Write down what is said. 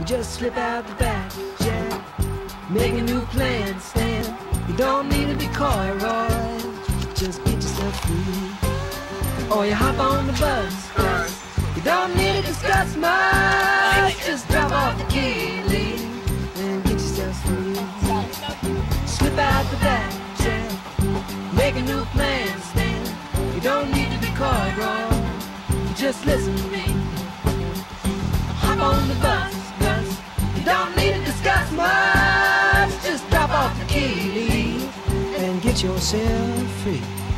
You just slip out the back, Jack. Make a new plan, Stan. You don't need to be coy, Roy. Just get yourself free. Or you hop on the bus. You don't need to discuss much. Just drop off the key, leave, and get yourself free. Slip out the back, Jack. Make a new plan, Stan. You don't need to be coy, Roy. Just listen to me. Get yourself free.